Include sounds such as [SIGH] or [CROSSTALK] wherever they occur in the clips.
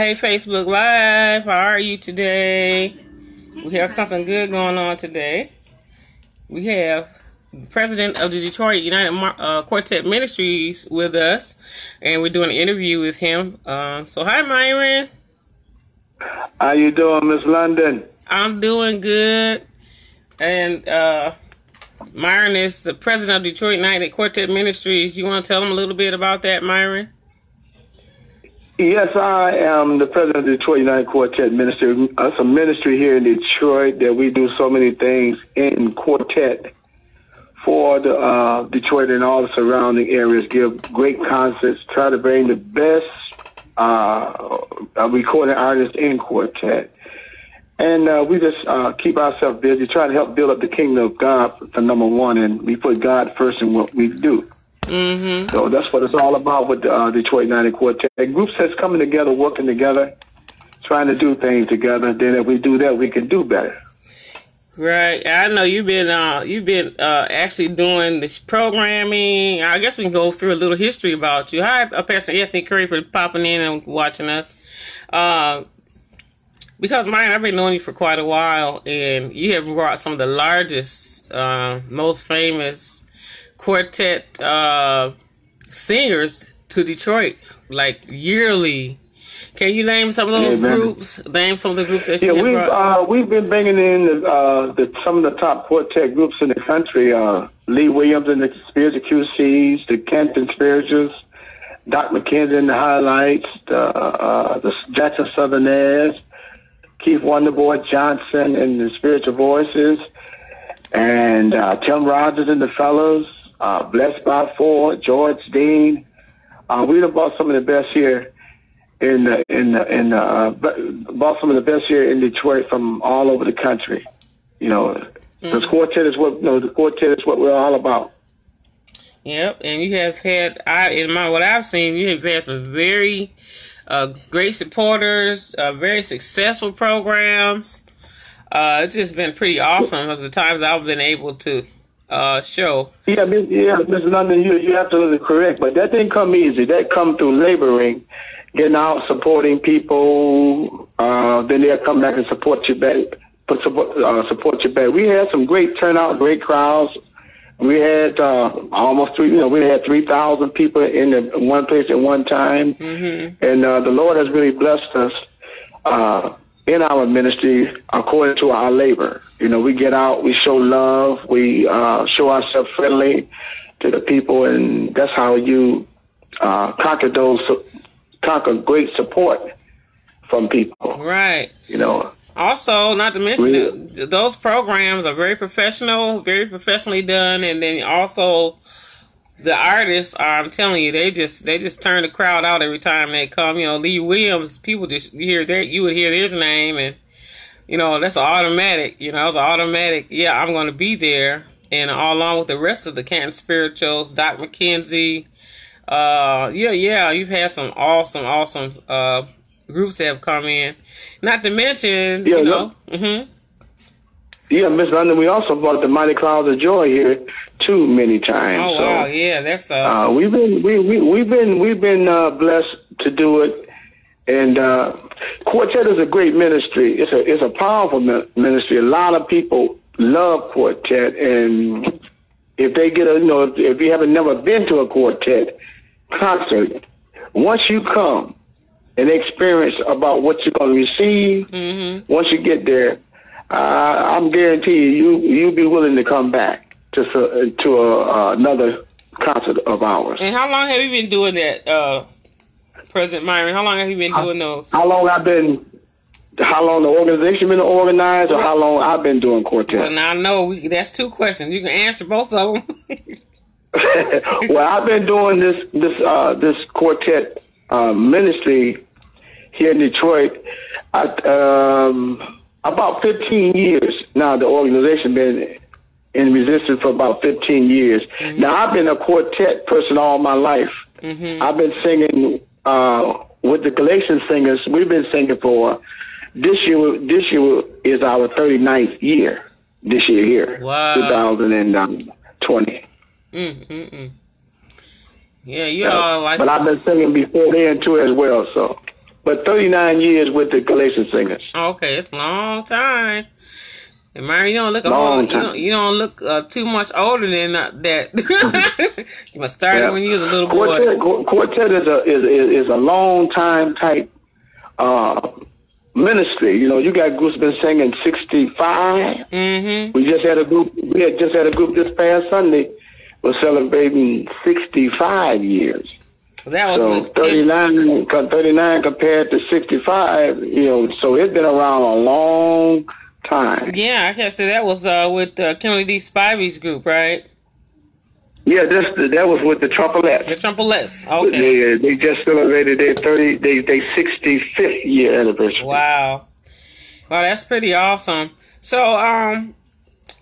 Hey, Facebook Live, how are you today? We have something good going on today. We have the president of the Detroit United uh, Quartet Ministries with us, and we're doing an interview with him. Um, so, hi, Myron. How you doing, Miss Londen? I'm doing good. And uh, Myron is the president of Detroit United Quartet Ministries. You want to tell them a little bit about that, Myron? Yes, I am the president of the Detroit United Quartet Ministry. It's a ministry here in Detroit that we do so many things in quartet for the uh, Detroit and all the surrounding areas. Give great concerts, try to bring the best uh, recording artists in quartet. And uh, we just uh, keep ourselves busy, trying to help build up the kingdom of God for number one, and we put God first in what we do. Mm-hmm. So that's what it's all about with the uh, Detroit United Quartet. Groups that's coming together, working together, trying to do things together. Then if we do that, we can do better. Right. I know you've been uh, you've been uh, actually doing this programming. I guess we can go through a little history about you. Hi, uh, Pastor Anthony Curry for popping in and watching us. Uh, because Mike, I've been knowing you for quite a while, and you have brought some of the largest, uh, most famous quartet uh, singers to Detroit, like yearly. Can you name some of those yeah, groups? Name some of the groups that yeah, you we've uh, we've been bringing in the, uh, the, some of the top quartet groups in the country. Uh, Lee Williams and the Spiritual QCs, the Canton Spirituals, Doc McKenzie and the Highlights, the, uh, the Jackson Southerners, Keith Wonderboy Johnson and the Spiritual Voices, and uh, Tim Rogers and the Fellows uh, Blessed by Four, George Dean. Uh, we have bought some of the best here in the, in the, in the, uh, bought some of the best here in Detroit from all over the country. You know, mm-hmm. the quartet is what you know, the quartet is what we're all about. Yep, and you have had I in my what I've seen, you have had some very uh, great supporters, uh, very successful programs. Uh, it's just been pretty awesome of the times I've been able to uh, show. Yeah, yeah, Mr. Londen, you you absolutely correct, but that didn't come easy. That come through laboring, getting out, supporting people. Uh, then they'll come back and support you back. Support, uh, support you back. We had some great turnout, great crowds. We had uh, almost three. You know, we had three thousand people in the, one place at one time, mm-hmm. and uh, the Lord has really blessed us. Uh, in our ministry according to our labor. You know, we get out, we show love, we uh, show ourselves friendly to the people, and that's how you uh, conquer those conquer great support from people. Right. You know. Also, not to mention we, those programs are very professional, very professionally done, and then also the artists are, I'm telling you, they just they just turn the crowd out every time they come. You know, Lee Williams, people just hear that you would hear his name and you know, that's automatic, you know, it's automatic, yeah, I'm gonna be there. And all along with the rest of the Canton Spirituals, Doc McKenzie, uh yeah, yeah, you've had some awesome, awesome uh groups that have come in. Not to mention, yeah, you know, mm-hmm. Yeah, Miss Londen, we also brought the Mighty Clouds of Joy here too many times. Oh so, wow, yeah, that's uh, uh we've been we, we we've been we've been uh, blessed to do it, and uh, quartet is a great ministry. It's a it's a powerful ministry. A lot of people love quartet, and if they get a you know if you haven't never been to a quartet concert, once you come and experience about what you're going to receive, mm-hmm. once you get there, uh, I'm guaranteeing you you'll be willing to come back to to a, uh, another concert of ours. And how long have you been doing that, uh, President Myron? How long have you been doing those? How long I've been? How long the organization been organized, or how long I've been doing quartet? Well, now I know that's two questions. You can answer both of them. [LAUGHS] [LAUGHS] well, I've been doing this this uh, this quartet uh, ministry here in Detroit. I, um, about 15 years now. The organization been in resistance for about 15 years. Mm-hmm. Now, I've been a quartet person all my life. Mm-hmm. I've been singing uh, with the Galatian singers. We've been singing for this year. This year is our 39th year. This year here, wow, 2020. Mm-hmm. Yeah, you uh, all like. But I've been singing before then too as well. So. But 39 years with the Galatian Singers. Okay, it's a long time. And Myron, you don't look a whole, you don't, you don't look uh, too much older than that. [LAUGHS] you must start yeah. when you was a little quartet, boy. Quartet is a is, is, is a long time type uh, ministry. You know, you got groups been singing sixty five. Mm-hmm. We just had a group. We had just had a group this past Sunday. Was celebrating sixty five years. That was so 39, 39 compared to sixty five. You know, so it's been around a long time. Yeah, I can say that was uh, with uh, D. Spivey's group, right? Yeah, this that was with the Trumpelettes. The Trumpelettes, okay. They, they just celebrated their thirty, they they sixty fifth year anniversary. Wow, wow, that's pretty awesome. So, um,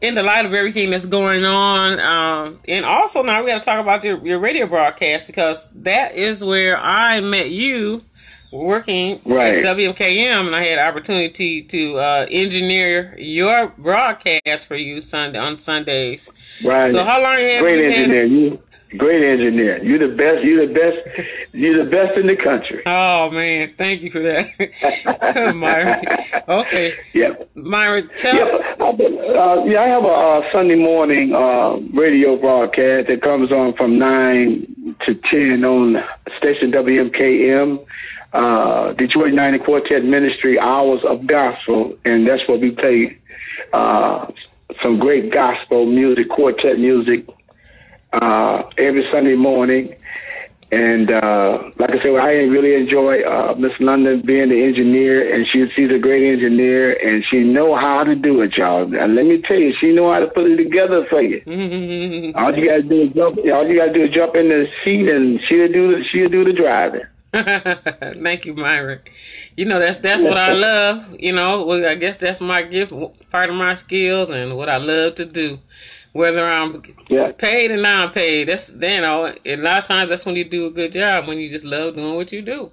in the light of everything that's going on, um, and also now we got to talk about your your radio broadcast because that is where I met you working right. at WMKM, and I had opportunity to uh, engineer your broadcast for you Sunday on Sundays. Right. So how long have great you engineer? You great engineer. You're the best. You're the best. You're the best in the country. Oh man, thank you for that, [LAUGHS] Myron. Okay. Yep. Myron, tell. Yep. Uh, yeah, I have a, a Sunday morning uh, radio broadcast that comes on from nine to ten on station WMKM uh, Detroit United Quartet Ministry Hours of Gospel, and that's where we play uh, some great gospel music, quartet music, uh, every Sunday morning. And uh, like I said, I really enjoy uh, Miss Londen being the engineer, and she, she's a great engineer, and she know how to do it, y'all. And let me tell you, she know how to put it together for you. [LAUGHS] all you gotta do is jump. All you gotta do is jump in the seat, and she'll do the she'll do the driving. [LAUGHS] Thank you, Myron. You know that's that's what I love. You know, well, I guess that's my gift, part of my skills, and what I love to do. Whether I'm yeah. paid or non-paid, that's you know, a lot of times that's when you do a good job when you just love doing what you do.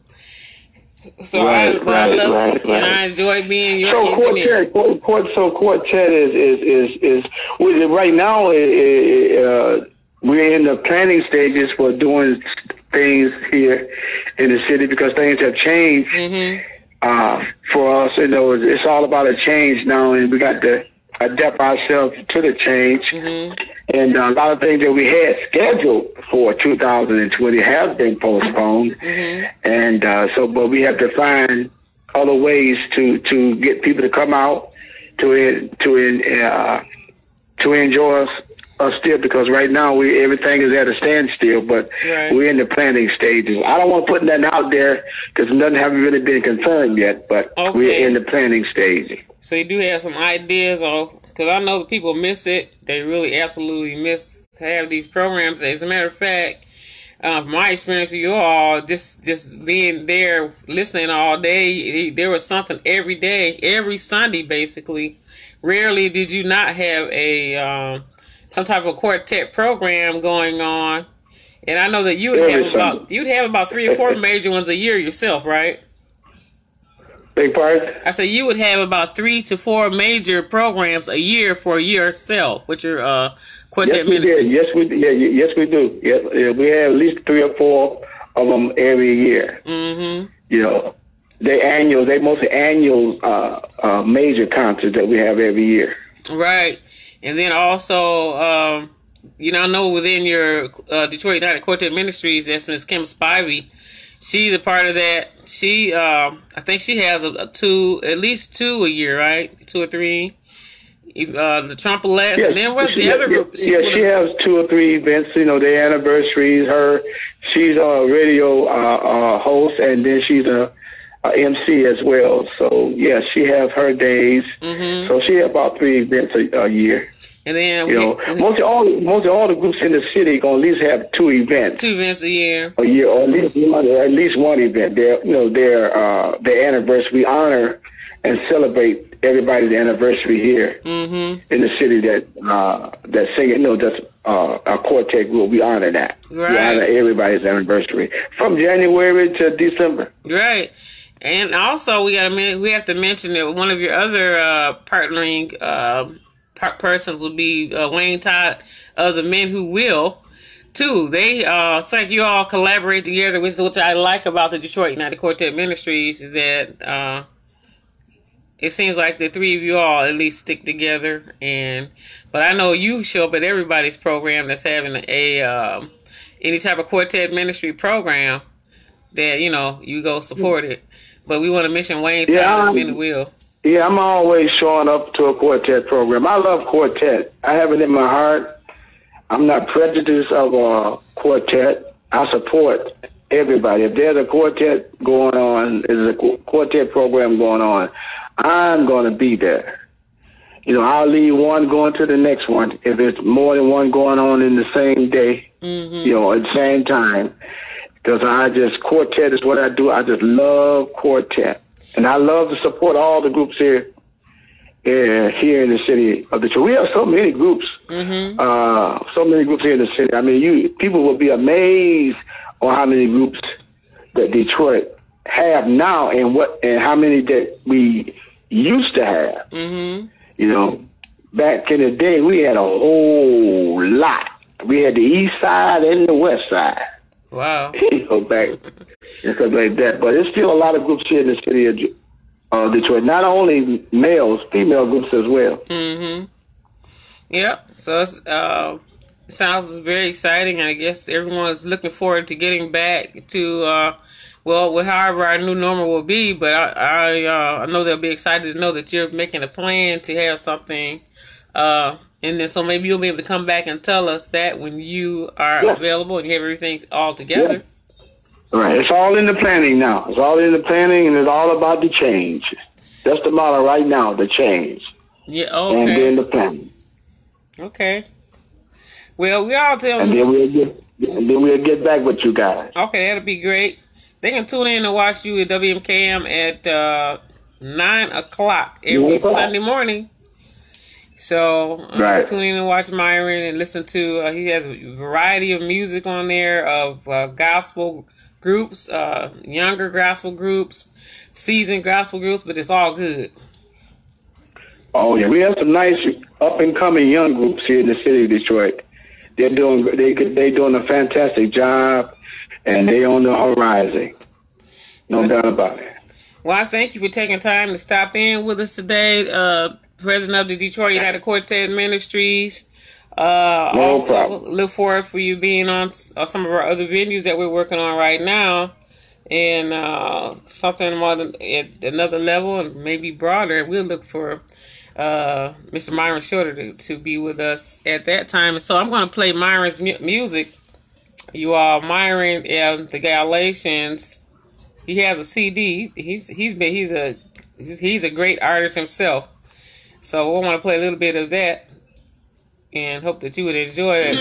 So right, I, right, I love right, and right. I enjoy being your so engineer. Quartet, quartet, so quartet is is is is right now. uh, we're in the planning stages for doing things here in the city because things have changed mm-hmm. uh, for us. You know, it's all about a change now, and we got to adapt ourselves to the change. Mm-hmm. And a lot of things that we had scheduled for 2020 have been postponed. Mm-hmm. And uh, so, but we have to find other ways to to get people to come out to to uh, to enjoy us us still because right now we everything is at a standstill, but right. we're in the planning stages. I don't want to put nothing out there because nothing haven't really been confirmed yet, but okay. we're in the planning stage. So you do have some ideas on because I know the people miss it. They really absolutely miss to have these programs. As a matter of fact, uh, my experience with you all, just just being there, listening all day, there was something every day, every Sunday, basically. Rarely did you not have a um, some type of quartet program going on. And I know that you would have about you'd have about three or four major ones a year yourself, right? Big part. I said you would have about three to four major programs a year for yourself with your uh, quartet yes, we ministry. Yes, we yeah, yes we do. Yes, we have at least three or four of them every year. Mm-hmm. You know, they annual, they mostly annual uh, uh, major concerts that we have every year. Right. And then also, um, you know, I know within your uh, Detroit United Quartet Ministries, that's Miss Kim Spivey. She's a part of that. She, um, I think she has a, a, two, at least two a year, right? Two or three. Uh, the Trumpelette. Yes. And then what's the yeah, other group? She, yeah, she has two or three events. You know, their anniversaries. Her, she's a radio uh, uh, host, and then she's a uh, MC as well. So yeah, she has her days. Mm-hmm. So she has about three events a, a year. And then you know, [LAUGHS] most of all most of all the groups in the city gonna at least have two events. Two events a year. A year, or at least one, or at least one event. Their you know their uh, their anniversary. We honor and celebrate everybody's anniversary here mm-hmm. in the city that uh, that sing it. No, that's uh, a quartet group. We honor that. Right. We honor everybody's anniversary from January to December. Right. And also, we got to we have to mention that one of your other uh, partnering uh, persons would be uh, Wayne Todd of the Men Who Will. too. They uh, it's like you all collaborate together, which is what I like about the Detroit United Quartet Ministries is that uh, it seems like the three of you all at least stick together. And but I know you show up at everybody's program that's having a um, any type of quartet ministry program that you know you go support it. But we want to mention Wayne yeah, Tyler in the wheel. Yeah, I'm always showing up to a quartet program. I love quartet. I have it in my heart. I'm not prejudiced of a quartet. I support everybody. If there's a quartet going on, there's a quartet program going on, I'm going to be there. You know, I'll leave one going to the next one. If it's more than one going on in the same day, mm-hmm. you know, at the same time. Because I just, quartet is what I do. I just love quartet. And I love to support all the groups here uh, here in the city of Detroit. We have so many groups, mm-hmm. uh, so many groups here in the city. I mean, you people will be amazed on how many groups that Detroit have now and what and how many that we used to have. Mm-hmm. You know, back in the day, we had a whole lot. We had the east side and the west side. Wow. [LAUGHS] you know, back and stuff like that. But there's still a lot of groups here in the city of uh, Detroit. Not only males, female groups as well. Mm-hmm. Yep. So it's, uh, it sounds very exciting. I guess everyone's looking forward to getting back to uh, well, with however our new normal will be. But I, I, uh, I know they'll be excited to know that you're making a plan to have something. Uh, and then so maybe you'll be able to come back and tell us that when you are yeah. available and you have everything all together. Yeah. Right. It's all in the planning now. It's all in the planning, and it's all about the change. That's the model right now. The change. Yeah. Okay. And then the planning. Okay. Well, we all tell. And then we'll get. And then we'll get back with you guys. Okay, that'll be great. They can tune in and watch you at WMKM at uh, nine o'clock every Sunday morning. So um, right. tune in and watch Myron and listen to. Uh, he has a variety of music on there of uh, gospel groups, uh, younger gospel groups, seasoned gospel groups, but it's all good. Oh yeah, we have some nice up and coming young groups here in the city of Detroit. They're doing they they doing a fantastic job and they on the horizon. No doubt about it. Well, I thank you for taking time to stop in with us today, uh, President of the Detroit United Quartet Ministries. Uh, no also, problem. look forward for you being on uh, some of our other venues that we're working on right now, and uh, something more than, at another level and maybe broader. We'll look for uh, Mr. Myron Shorter to, to be with us at that time. So I'm going to play Myron's mu- music you all Myron and the Galatians. He has a CD. He's he's been he's a he's a great artist himself. So I want to play a little bit of that, and hope that you would enjoy it.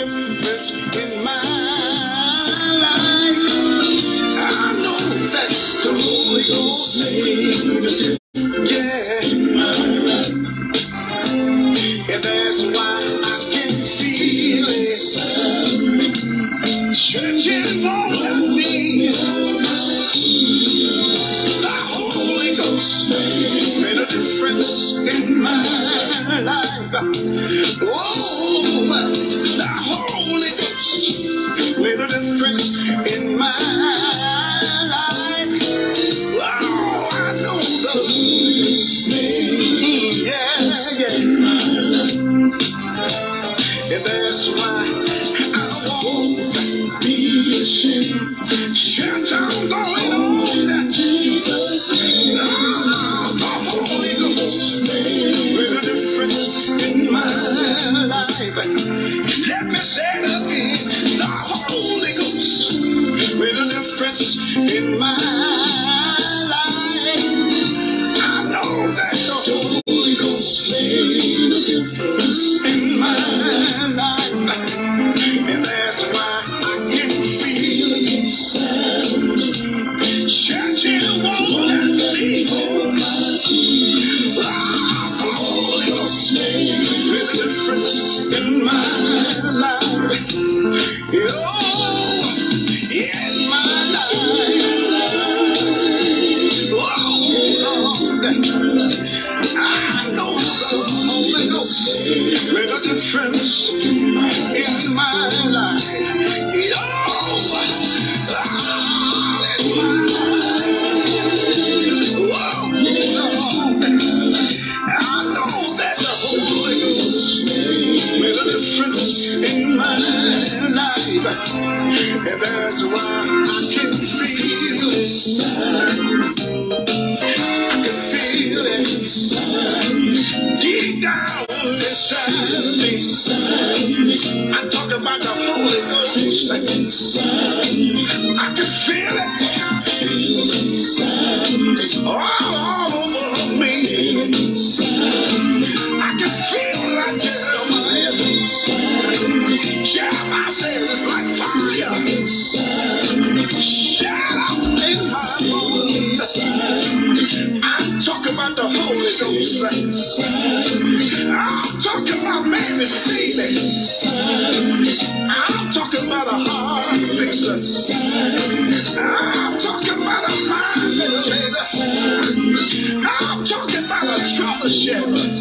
is no saints. I'm talking about man is feelings. I'm talking about a heart fixer. I'm talking about a mind elevator. I'm talking about a trouble shepherd.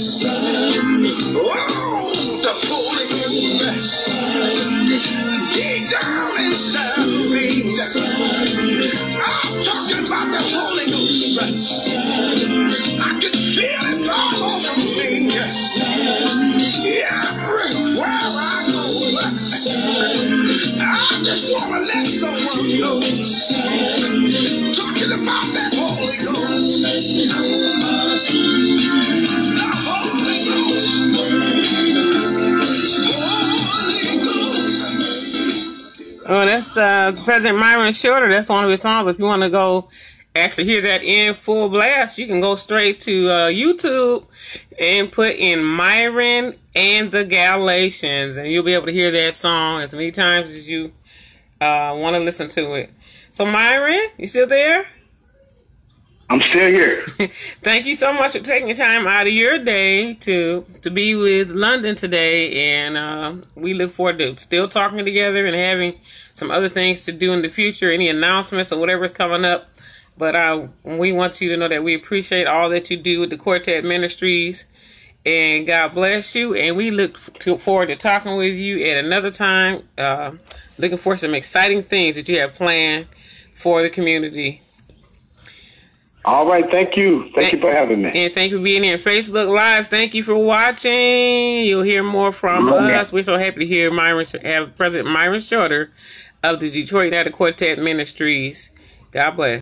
Oh, that's uh, President Myron Shorter. That's one of his songs. If you want to go actually hear that in full blast, you can go straight to uh, YouTube and put in Myron and the Galatians, and you'll be able to hear that song as many times as you uh, want to listen to it. So, Myron, you still there? I'm still here. [LAUGHS] Thank you so much for taking time out of your day to to be with Londen today, and uh, we look forward to still talking together and having some other things to do in the future. Any announcements or whatever's coming up, but uh, we want you to know that we appreciate all that you do with the Quartet Ministries, and God bless you. And we look to, forward to talking with you at another time. Uh, looking for some exciting things that you have planned for the community. All right, thank you. Thank, thank, you for having me. And thank you for being here Facebook Live. Thank you for watching. You'll hear more from okay. us. We're so happy to hear Myron have President Myron Shorter of the Detroit United Quartet Ministries. God bless.